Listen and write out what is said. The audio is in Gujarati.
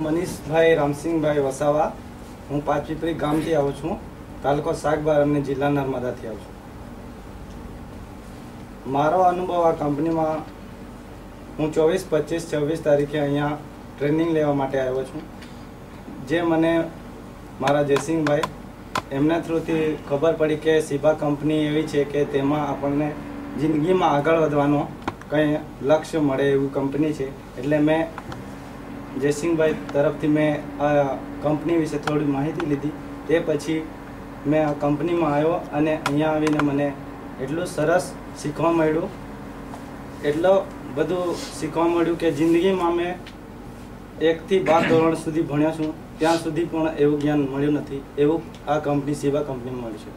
મનીષભાઈ, રામસિંહભાઈ વસાવા. હું પાચીપરી ગામથી આવું છું. તાલુકો શાકબાર અને જિલ્લા નર્મદાથી આવું છું. મારો અનુભવ આ કંપનીમાં, હું ચોવીસ, પચીસ, છવ્વીસ તારીખે અહીંયા ટ્રેનિંગ લેવા માટે આવ્યો છું. જે મને મારા જયસિંહભાઈ, એમના થ્રુથી ખબર પડી કે સીબા કંપની એવી છે કે તેમાં આપણને જિંદગીમાં આગળ વધવાનો કંઈ લક્ષ્ય મળે એવું કંપની છે. એટલે મેં જયસિંહભાઈ તરફથી મેં આ કંપની વિશે થોડી માહિતી લીધી. તે પછી મેં આ કંપનીમાં આવ્યો અને અહીંયા આવીને મને એટલું સરસ શીખવા મળ્યું. એટલો બધું શીખવા મળ્યું કે જિંદગીમાં મેં એકથી બાર ધોરણ સુધી ભણ્યો છું. ત્યાં સુધી પણ એવું જ્ઞાન મળ્યું નથી. એવું આ કંપની, સેવા કંપની મળ્યું છે.